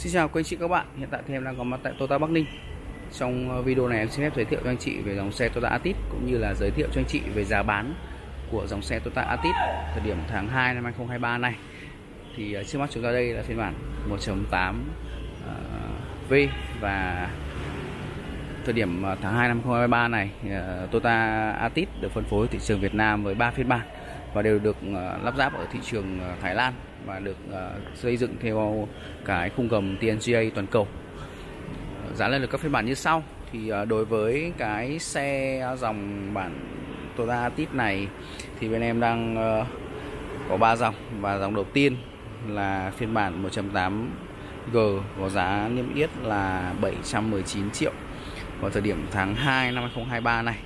Xin chào quý anh chị các bạn, hiện tại thì em đang có mặt tại Toyota Bắc Ninh. Trong ờ, video này em xin phép giới thiệu cho anh chị về dòng xe Toyota Atit Cũng như là giới thiệu cho anh chị về giá bán của dòng xe Toyota Atit Thời điểm tháng 2 năm 2023 này. Thì ờ, trước mắt chúng ta đây là phiên bản 1.8 ờ, V và thời điểm tháng 2 năm 2023 này Toyota Atit được phân phối thị trường Việt Nam với 3 phiên bản và đều được lắp ráp ở thị trường Thái Lan và được uh, xây dựng theo cái khung gầm TNGA toàn cầu. Giá lên được các phiên bản như sau. Thì uh, đối với cái xe dòng bản Toyota Altis này thì bên em đang uh, có 3 dòng. Và dòng đầu tiên là phiên bản 1.8 G có giá niêm yết là 719 triệu vào thời điểm tháng 2 năm 2023 này.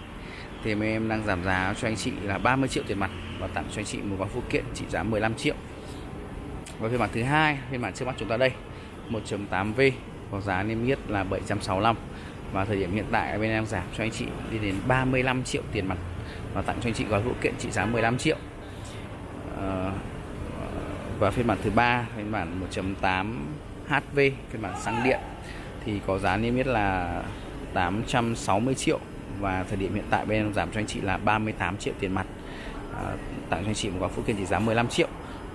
Thì bên em đang giảm giá cho anh chị là 30 triệu tiền mặt và tặng cho anh chị một gói phụ kiện trị giá 15 triệu và phiên bản thứ hai phiên bản trước mắt chúng ta đây 1.8V có giá niêm yết là 765 và thời điểm hiện tại bên em giảm cho anh chị đi đến 35 triệu tiền mặt và tặng cho anh chị gói phụ kiện trị giá 15 triệu. Ờ, và phiên bản thứ ba phiên bản 1.8 HV phiên bản xăng điện thì có giá niêm yết là 860 triệu. Và thời điểm hiện tại bên em giảm cho anh chị là 38 triệu tiền mặt. À, tặng cho anh chị một gói phụ kiện trị giá 15 triệu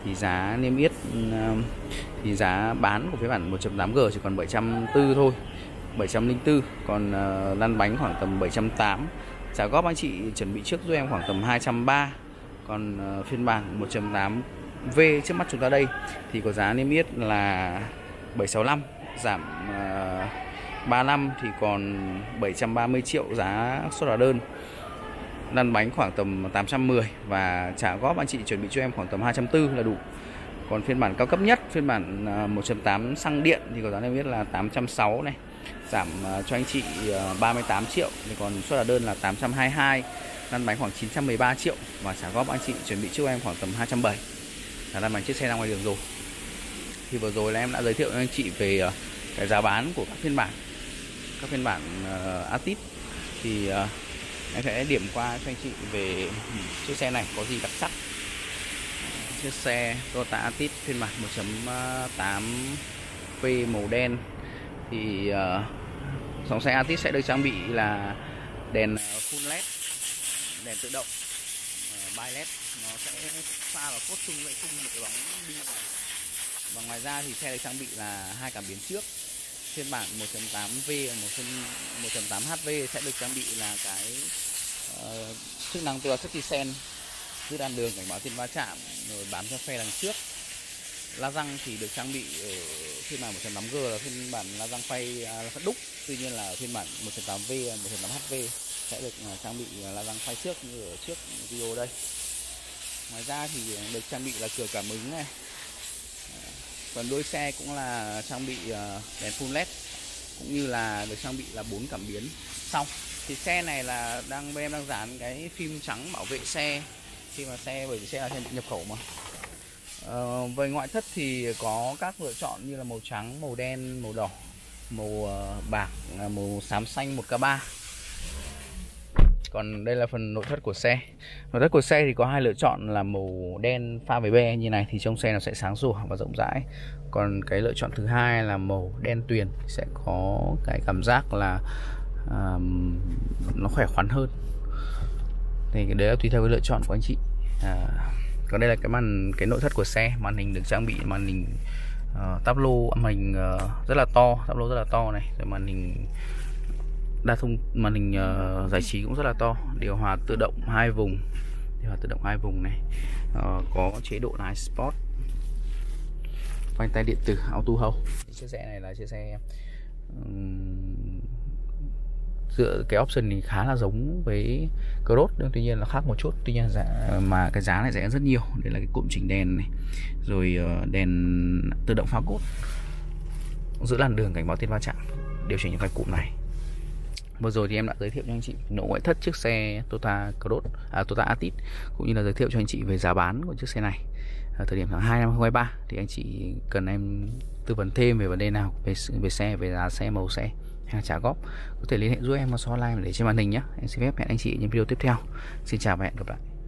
thì giá niêm yết thì giá bán của phiên bản 1.8G chỉ còn 740 thôi 704 còn uh, lăn bánh khoảng tầm 708 trả góp anh chị chuẩn bị trước giúp em khoảng tầm 230 còn uh, phiên bản 1.8V trước mắt chúng ta đây thì có giá niêm yết là 765 giảm ờ, uh, 35 thì còn 730 triệu giá xuất hóa đơn lăn bánh khoảng tầm 810 và trả góp anh chị chuẩn bị cho em khoảng tầm 240 là đủ. Còn phiên bản cao cấp nhất phiên bản à, 1.8 xăng điện thì có giá em biết là 860 này giảm à, cho anh chị à, 38 triệu. Thì còn xuất là đơn là 822 lăn bánh khoảng 913 triệu và trả góp anh chị chuẩn bị trước em khoảng tầm 270 là lăn bánh chiếc xe ra ngoài đường rồi. Thì vừa rồi là em đã giới thiệu cho anh chị về cái giá bán của các phiên bản các phiên bản uh, Atit thì uh, em sẽ điểm qua cho anh chị về ừ, chiếc xe này có gì đặc sắc. Chiếc xe Toyota Altis phiên bản 1.8 P màu đen. Thì uh, dòng xe Altis sẽ được trang bị là đèn ờ, full led đèn tự động uh, led. Nó sẽ pha vào cốt chung lại chung một cái bóng đi và ngoài ra thì xe được trang bị là hai cảm biến trước phiên bản 1.8V 1.8HV sẽ được trang bị là cái uh, chức năng Toyota Safety sen giữ đàn đường cảnh báo tiền va chạm rồi bám theo phe đằng trước. La răng thì được trang bị ở phiên bản 1.8G là phiên bản la răng phay là phát đúc. Tuy nhiên là phiên bản 1.8V 1.8HV sẽ được uh, trang bị la răng phay trước như ở trước video đây. Ngoài ra thì được trang bị là cửa cảm ứng này còn đuôi xe cũng là trang bị ờ, đèn full led cũng như là được trang bị là bốn cảm biến. Sau thì xe này là đang bên em đang dán cái phim trắng bảo vệ xe khi mà xe bởi vì xe là xe nhập khẩu mà. Ờ, về ngoại thất thì có các lựa chọn như là màu trắng màu đen màu đỏ màu ờ, bạc màu xám xanh 1k3 còn đây là phần nội thất của xe. Nội thất của xe thì có hai lựa chọn là màu đen pha với be như này thì trong xe nó sẽ sáng sủa và rộng rãi. Còn cái lựa chọn thứ hai là màu đen tuyền sẽ có cái cảm giác là um, nó khỏe khoắn hơn. Thì cái đấy là tùy theo cái lựa chọn của anh chị. À, còn đây là cái màn cái nội thất của xe màn hình được trang bị màn hình uh, táp lô màn hình uh, rất là to táp lô rất là to này rồi màn hình đa thông màn hình uh, giải trí cũng rất là to. Điều hòa tự động hai vùng. Điều hòa tự động hai vùng này. Uh, có chế độ lái sport phanh tay điện tử auto hold chiếc xe này là chiếc xe um, dựa cái option thì khá là giống với Cross nhưng tuy nhiên là khác một chút. Tuy nhiên giá, mà cái giá này rẻ rất nhiều. Đây là cái cụm chỉnh đèn này. Rồi uh, đèn tự động phá cốt. Giữ làn đường cảnh báo tiên va chạm. Điều chỉnh những cái cụm này. Vừa rồi thì em đã giới thiệu cho anh chị nội ngoại thất chiếc xe Toyota Cross, à, Toyota Altis cũng như là giới thiệu cho anh chị về giá bán của chiếc xe này. Ở thời điểm tháng 2 năm 2023 thì anh chị cần em tư vấn thêm về vấn đề nào về về xe, về giá xe, màu xe hay là trả góp có thể liên hệ giúp em qua số online để trên màn hình nhé. Em xin phép hẹn anh chị những video tiếp theo. Xin chào và hẹn gặp lại.